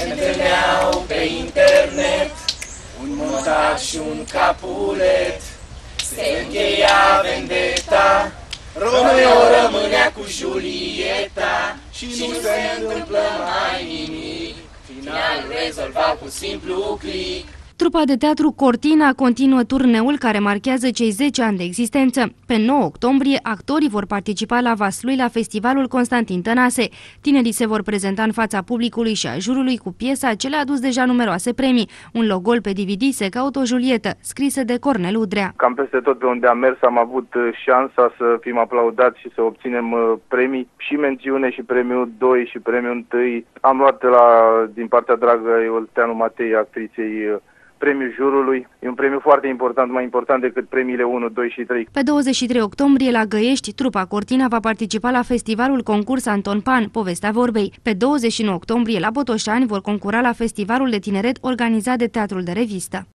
Se întâlneau pe internet un motar și un capulet. Se încheia vendeta, Romeo rămânea cu Julieta și nu se întâmplă mai nimic. Finalul rezolvat cu simplu click. Trupa de teatru Cortina continuă turneul care marchează cei 10 ani de existență. Pe 9 octombrie, actorii vor participa la Vaslui la festivalul Constantin Tănase. Tinerii se vor prezenta în fața publicului și a jurului cu piesa ce le-a adus deja numeroase premii. Un logol pe DVD se caută o Julieta, scrisă de Cornel Udrea. Cam peste tot pe unde am mers am avut uh, șansa să fim aplaudați și să obținem uh, premii și mențiune și premiul 2 și premiul 1. Am luat la, din partea dragă Olteanu Matei, actriței uh, premiul jurului. E un premiu foarte important, mai important decât premiile 1, 2 și 3. Pe 23 octombrie, la Găiești, trupa Cortina va participa la festivalul concurs Anton Pan, Povestea Vorbei. Pe 29 octombrie, la Botoșani, vor concura la festivalul de tineret organizat de Teatrul de Revistă.